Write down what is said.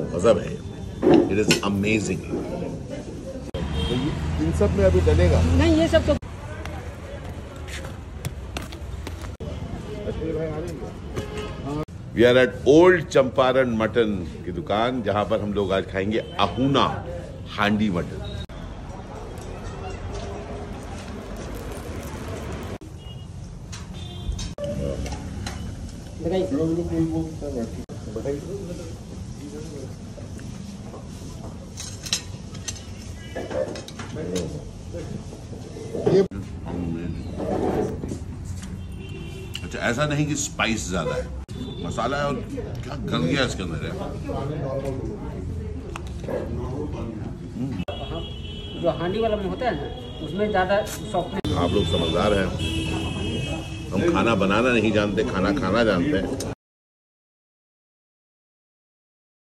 गजब है। It is amazing in सब में अभी डलेगा? नहीं ये सब तो अश्विनी भाई आ जाएँगे we are at old Champaran mutton की दुकान जहाँ पर हम लोग आज खाएँगे अहूना हांडी मटन बताइए। अच्छा ऐसा नहीं कि स्पाइस ज़्यादा है। मसाला है और क्या गल गया इसके अंदर है जो हांडी वाला में होता है ना उसमें ज़्यादा सॉफ्टनेस आप लोग समझदार हैं। हम खाना बनाना नहीं जानते खाना खाना जानते हैं।